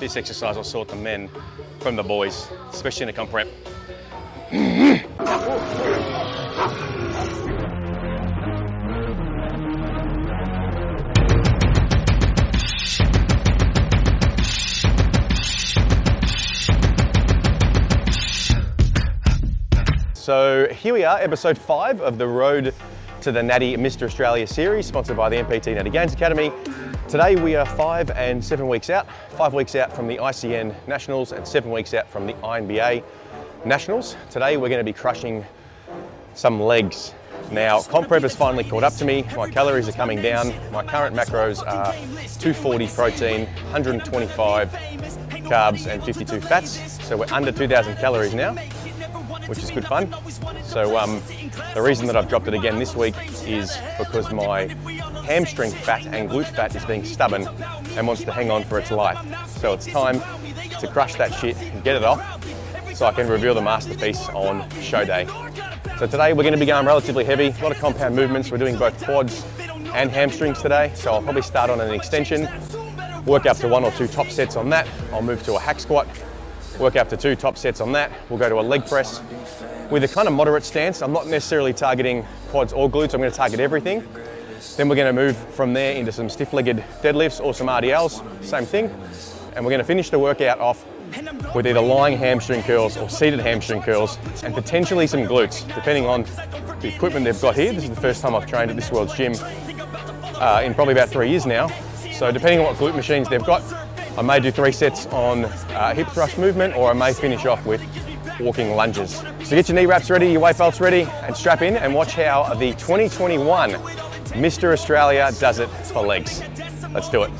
this exercise will sort the men from the boys, especially in a comp prep. So here we are, episode five of the Road to the Natty Mr. Australia series, sponsored by the MPT Natty Gainz Academy. Today we are five and seven weeks out, five weeks out from the ICN Nationals and seven weeks out from the INBA Nationals. Today we're going to be crushing some legs. Now, comp prep has finally caught up to me. My calories are coming down. My current macros are 240 protein, 125 carbs and 52 fats. So we're under 2,000 calories now which is good fun. So um, the reason that I've dropped it again this week is because my hamstring fat and glute fat is being stubborn and wants to hang on for its life. So it's time to crush that shit and get it off so I can reveal the masterpiece on show day. So today we're going to be going relatively heavy, a lot of compound movements. We're doing both quads and hamstrings today. So I'll probably start on an extension, work up to one or two top sets on that. I'll move to a hack squat, work up to two top sets on that. We'll go to a leg press with a kind of moderate stance. I'm not necessarily targeting quads or glutes, I'm gonna target everything. Then we're gonna move from there into some stiff-legged deadlifts or some RDLs, same thing. And we're gonna finish the workout off with either lying hamstring curls or seated hamstring curls and potentially some glutes, depending on the equipment they've got here. This is the first time I've trained at this World's Gym uh, in probably about three years now. So depending on what glute machines they've got, I may do three sets on uh, hip thrust movement or I may finish off with walking lunges. So get your knee wraps ready, your weight belts ready and strap in and watch how the 2021 Mr. Australia does it for legs. Let's do it.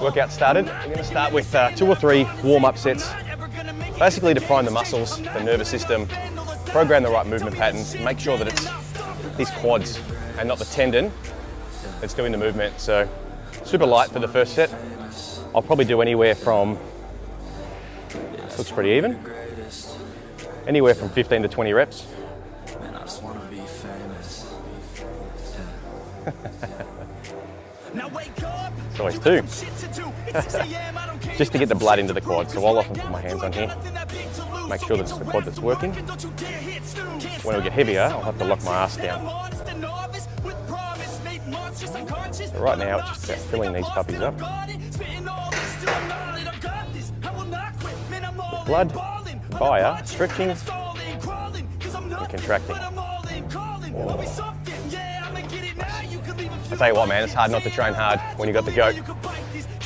Workout started. We're gonna start with uh, two or three warm-up sets, basically to prime the muscles, the nervous system, program the right movement patterns, make sure that it's these quads and not the tendon that's doing the movement. So super light for the first set, I'll probably do anywhere from, this looks pretty even, anywhere from 15 to 20 reps. it's always two. Just to get the blood into the quad, so I'll often put my hands on here, make sure that it's the quad that's working. When we get heavier, I'll have to lock my ass down. So right now, it's just uh, about filling these puppies up. Blood via stretching and contracting. I tell you what, man, it's hard not to train hard when you got the goat.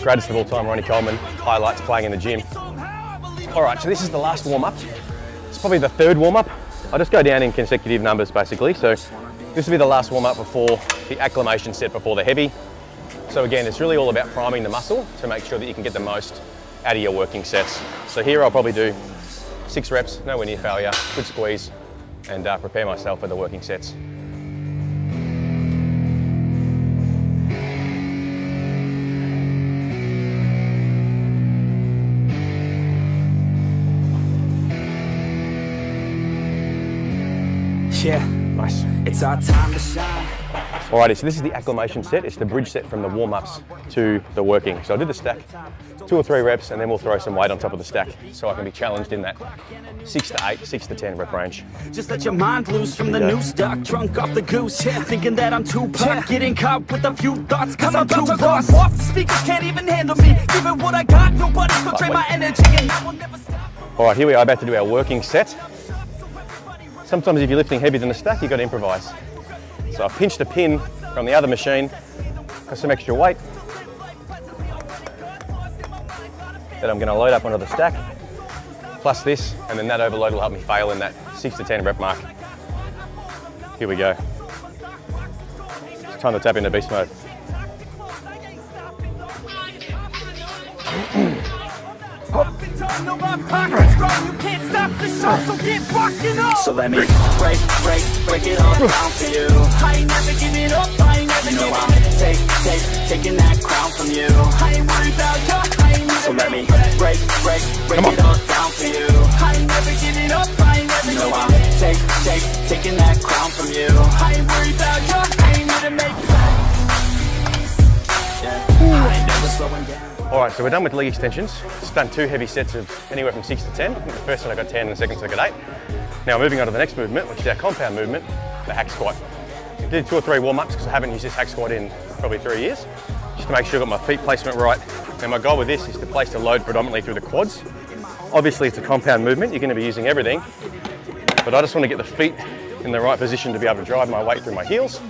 Greatest of all time, Ronnie Coleman, highlights playing in the gym. All right, so this is the last warm up. It's probably the third warm up. I'll just go down in consecutive numbers basically. So this will be the last warm up before the acclimation set before the heavy. So again, it's really all about priming the muscle to make sure that you can get the most out of your working sets. So here I'll probably do six reps, nowhere near failure, good squeeze, and uh, prepare myself for the working sets. Yeah. Nice. It's our time to shine. Alrighty, so this is the acclimation set. It's the bridge set from the warm-ups to the working. So I'll do the stack, two or three reps, and then we'll throw some weight on top of the stack so I can be challenged in that six to eight, six to 10 rep range. Just let your mind loose from the new stock. Drunk off the goose, yeah. Thinking that I'm too pop. Getting caught with a few thoughts, cause I'm, too lost. Off the speakers can't even handle me. Giving what I got, nobody could drain my energy, and I will never stop. All right, here we are about to do our working set. Sometimes if you're lifting heavier than a stack, you've got to improvise. So I've pinched a pin from the other machine, got some extra weight that I'm gonna load up onto the stack, plus this, and then that overload will help me fail in that six to 10 rep mark. Here we go. It's time to tap into beast mode. Know my pocket's strong, you can't stop the show, so get rocking up. So let me break, break, break it all down for you. I ain't never giving up, I ain't never you know I'm take, take, taking that crown from you. I ain't worried about you, I ain't never So let me break, break, break Come on. it all down for you. I ain't never giving up, I ain't never you know I'm take, take, taking that crown from you. I ain't worried about you, I ain't to make. Yeah. I ain't never slowing down. All All right, so we're done with leg extensions. Just done two heavy sets of anywhere from six to 10. The first one I got 10 and the second one I got eight. Now moving on to the next movement, which is our compound movement, the hack squat. I did two or three warm-ups because I haven't used this hack squat in probably three years, just to make sure I got my feet placement right. And my goal with this is to place the load predominantly through the quads. Obviously it's a compound movement, you're gonna be using everything, but I just wanna get the feet in the right position to be able to drive my weight through my heels.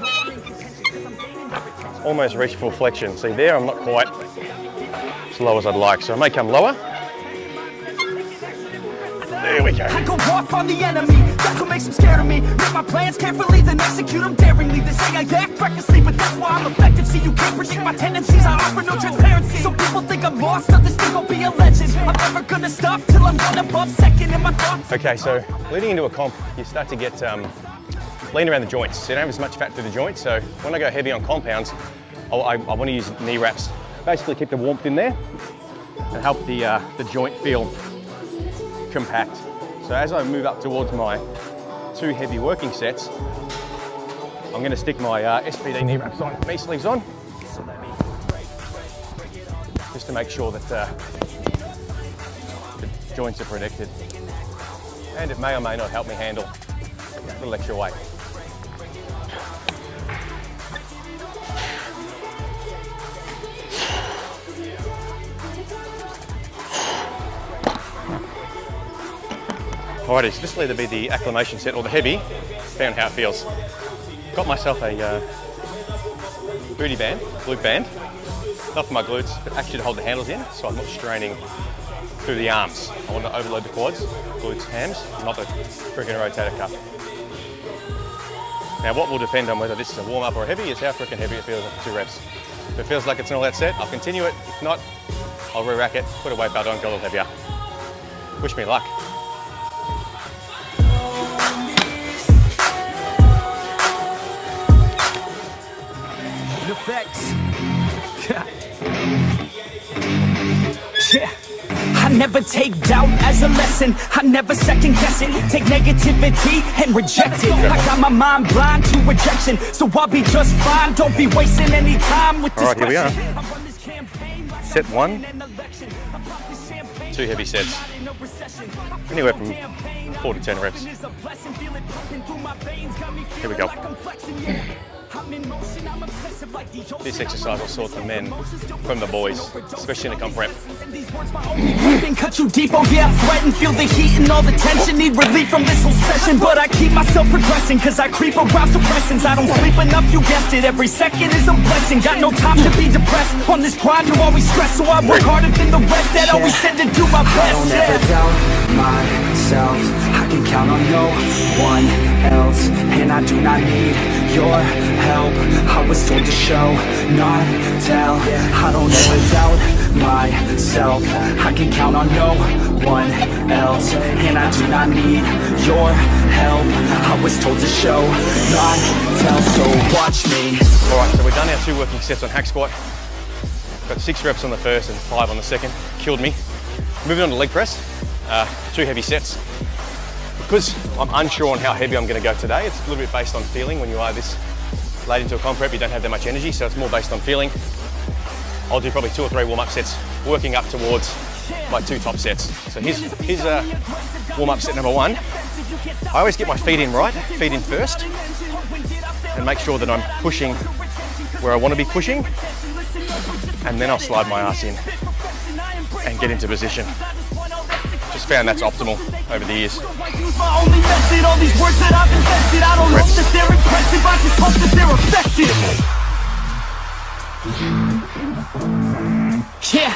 Almost reach full flexion. See there, I'm not quite as low as I'd like, so I may come lower. There we go. Off on the enemy, that's what makes them scared of me Make my plans carefully, then execute them daringly They say I act recklessly, but that's why I'm effective See, you can't predict my tendencies, I offer no transparency Some people think I'm lost, others think I'll be a legend I'm never gonna stop till I'm one above second in my thoughts Okay, so leading into a comp, you start to get um, lean around the joints. So you don't have as much fat through the joints. So when I go heavy on compounds, I, I, I want to use knee wraps. Basically keep the warmth in there and help the, uh, the joint feel compact. So as I move up towards my two heavy working sets, I'm going to stick my uh, SBD knee wraps on, knee sleeves on, just to make sure that uh, the joints are protected. And it may or may not help me handle a little extra weight. Alrighty, so this will either be the acclimation set or the heavy, depending on how it feels. Got myself a uh, booty band, glute band, not for my glutes, but actually to hold the handles in, so I'm not straining through the arms. I want to overload the quads, glutes, hams, not the freaking rotator cuff. Now what will depend on whether this is a warm up or a heavy is how freaking heavy it feels after two reps. If it feels like it's an all out set, I'll continue it. If not, I'll re-rack it, put a weight belt on, go a little heavier. Wish me luck. In effects. yeah. I never take doubt as a lesson. I never second guess it. Take negativity and reject it. I got my mind blind to rejection, so I'll be just fine. Don't be wasting any time with All right, here we are. Set one. Two heavy sets. Anywhere from four to 10 reps. Here we go. This exercise will sort the men from the boys, especially in a comp rep. Breathing cut you deep, oh yeah, I threaten Feel the heat and all the tension. Need relief from this whole session But I keep myself progressing Cause I creep around suppressants I don't sleep enough, you guessed it Every second is a blessing. Got no time to be depressed On this grind, you always stress So I work harder than the rest That always said to do my best I don't yeah. ever doubt myself I can count on no one else And I do not need your help I was told to show, not tell I don't ever doubt myself I can count on no one else And I do not need your help I was told to show, not tell So watch me All right, so we've done our two working sets on hack squat. Got six reps on the first and five on the second. Killed me. Moving on to leg press. Uh, two heavy sets. Because I'm unsure on how heavy I'm going to go today, it's a little bit based on feeling. When you are this late into a comp prep, you don't have that much energy, so it's more based on feeling. I'll do probably two or three warm-up sets, working up towards my two top sets. So here's, here's uh, warm-up set number one. I always get my feet in right, feet in first, and make sure that I'm pushing where I want to be pushing, and then I'll slide my ass in and get into position. Just found that's optimal over the years. Use my only method, all these words that I've invested I don't Reps. hope that they're impressive, I just hope that they're effective Yeah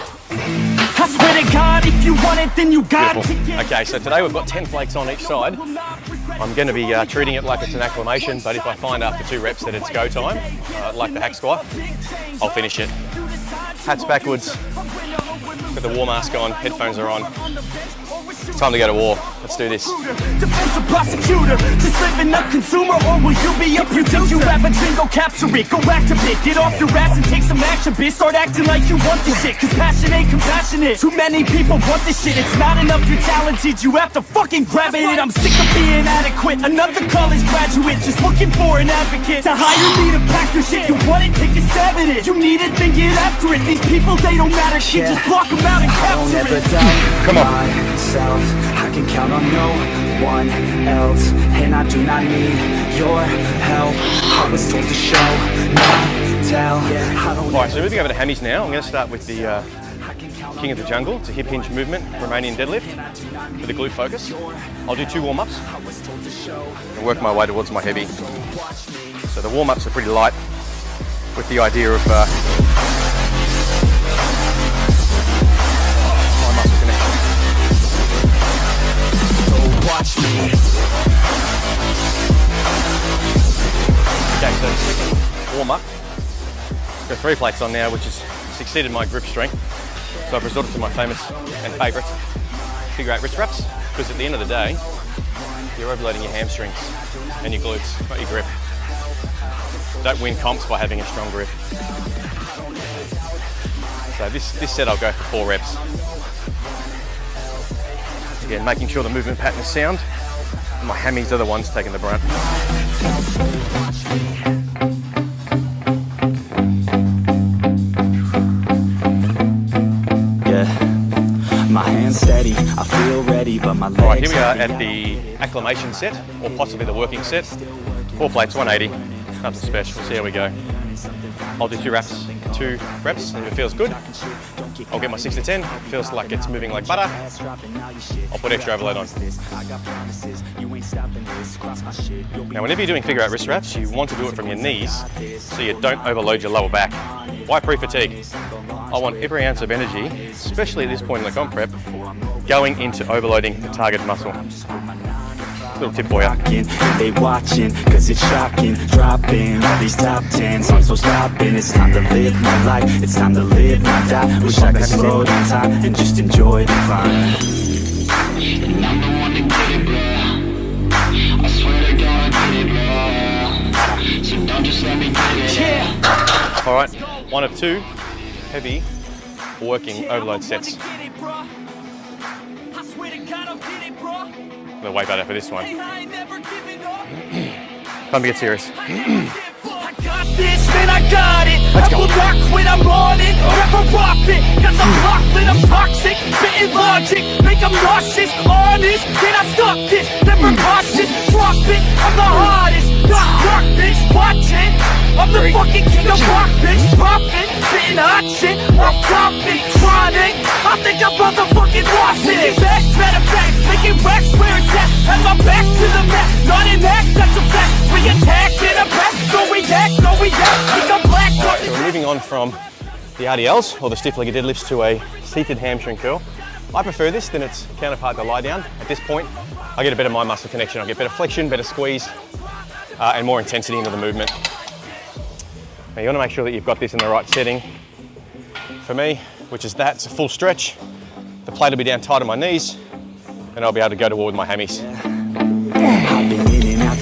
I swear to God, if you want it, then you got Beautiful. Okay, so today we've got 10 flakes on each side. I'm going to be uh, treating it like it's an acclimation, but if I find after two reps that it's go time, uh, like the hack squat, I'll finish it. Hats backwards, got the war mask on, headphones are on. Time to go to war. Let's do this. Defensive prosecutor, just living up consumer, or will you be a producer? You have a dream, go capture it, go activate, get off your ass and take some action, bitch. Start acting like you want this shit, cause passion ain't compassionate. Too many people want this shit, it's not enough you're talented, you have to fucking grab it. I'm sick of being adequate, another college graduate, just looking for an advocate to hire me to pack your shit. You want it, take a stab at it. You need it, then get after it. These people, they don't matter, shit, just block them out and I don't capture it. Come on. myself I can count on no one else And I do not need your help I was told to show, not tell I don't All right, so moving over to hammies now. I'm going to start with the uh, I can count on King of the Jungle. It's a hip hinge movement, Romanian deadlift with a glute focus. I'll do two warm ups I was told to show and work my way towards my heavy. So the warm ups are pretty light with the idea of uh, my muscle connection. Watch me Okay, so warm up. Got three plates on now, which has exceeded my grip strength. So I've resorted to my famous and favourite figure eight wrist wraps, because at the end of the day, you're overloading your hamstrings and your glutes, not your grip. Don't win comps by having a strong grip. So this, this set I'll go for four reps. Again, making sure the movement pattern is sound. My hammies are the ones taking the brunt. Yeah My hands steady, I feel ready But my legs All right, here we are at the acclimation set, or possibly the working set. Four plates, 180, nothing special. See how we go. I'll do two reps, two reps, and if it feels good, I'll get my six to 10. It feels like it's moving like butter, I'll put extra overload on. Now, whenever you're doing figure eight wrist wraps, you want to do it from your knees so you don't overload your lower back. Why pre-fatigue? I want every ounce of energy, especially at this point in the comp prep, going into overloading the target muscle. Little tip for you. they watching, cause it's shocking Dropping all these top tens, I'm so stopping It's time to live my life, it's time to live my die Wish I could slow down time and just enjoy the climb And one to get it, bro. I swear to I get it, bro. So don't just let me get it. Yeah. All right, one of two heavy working overload sets. They're way better for this one. Time to get serious. I got this, man, I got it. I will not quit, I'm on it. Never profit. Got the block lit, I'm toxic. Spitting logic, make them nauseous. Honest, can I stop this? Never cautious, drop it. I'm the hottest. Dark, bitch, watch it. I'm the fucking king of rock, bitch. Poppin', hot shit. Topic, chronic. I think I motherfucking lost it. Back, matter of fact, making racks where it's at. Have my back to the not an act, that's a fact. We attack in a back, so we act, no we act. Think I'm black, right, so we're moving on from the RDLs, or the stiff legged deadlifts, to a seated hamstring curl. I prefer this than its counterpart, the lie down. At this point, I get a better mind muscle connection. I get better flexion, better squeeze, uh, and more intensity into the movement. Now you want to make sure that you've got this in the right setting. For me, which is that, it's a full stretch. The plate will be down tight on my knees, and I'll be able to go to war with my hammies. I've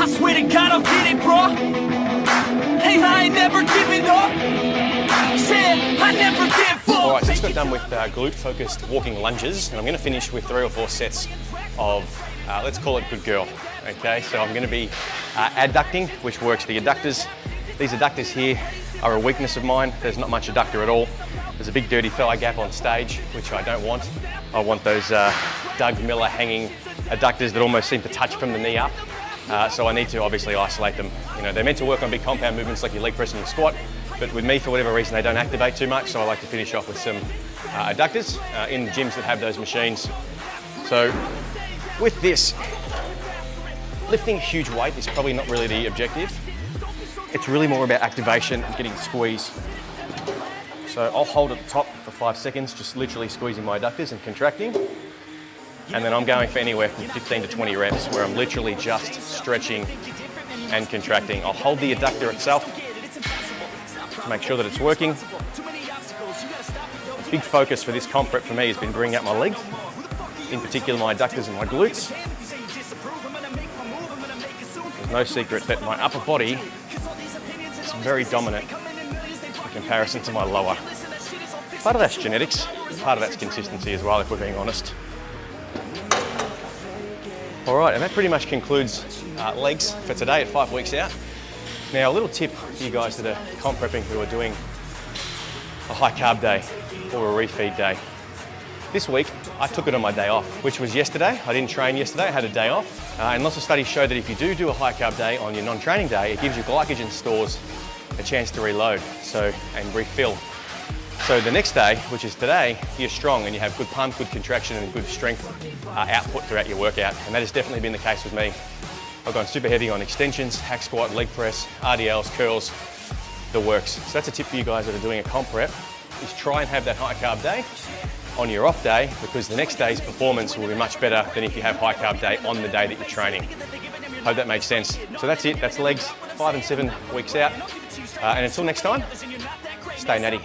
I swear to God, I'll get it, bruh. Hey, I ain't never giving up. Yeah, I never give up. All right, just got done with uh, glute focused walking lunges, and I'm going to finish with three or four sets of, uh, let's call it good girl. Okay, so I'm gonna be uh, adducting, which works the adductors. These adductors here are a weakness of mine. There's not much adductor at all. There's a big dirty thigh gap on stage, which I don't want. I want those uh, Doug Miller hanging adductors that almost seem to touch from the knee up. Uh, so I need to obviously isolate them. You know, they're meant to work on big compound movements like your leg press and your squat, but with me, for whatever reason, they don't activate too much, so I like to finish off with some uh, adductors uh, in gyms that have those machines. So with this, lifting huge weight is probably not really the objective. It's really more about activation and getting squeeze. So I'll hold at the top for five seconds, just literally squeezing my adductors and contracting. And then I'm going for anywhere from 15 to 20 reps where I'm literally just stretching and contracting. I'll hold the adductor itself to make sure that it's working. A big focus for this comp prep for me has been bringing up my legs, in particular my adductors and my glutes. There's no secret that my upper body is very dominant in comparison to my lower. Part of that's genetics, part of that's consistency as well, if we're being honest. All right, and that pretty much concludes uh, legs for today at five weeks out. Now, a little tip for you guys that are comp prepping who are doing a high carb day or a refeed day. This week, I took it on my day off, which was yesterday. I didn't train yesterday, I had a day off. Uh, and lots of studies show that if you do do a high carb day on your non-training day, it gives your glycogen stores a chance to reload so and refill. So the next day, which is today, you're strong and you have good pump, good contraction and good strength uh, output throughout your workout. And that has definitely been the case with me. I've gone super heavy on extensions, hack squat, leg press, RDLs, curls, the works. So that's a tip for you guys that are doing a comp prep, is try and have that high carb day on your off day because the next day's performance will be much better than if you have high carb day on the day that you're training. Hope that makes sense. So that's it, that's legs, five and seven weeks out. Uh, and until next time, stay natty.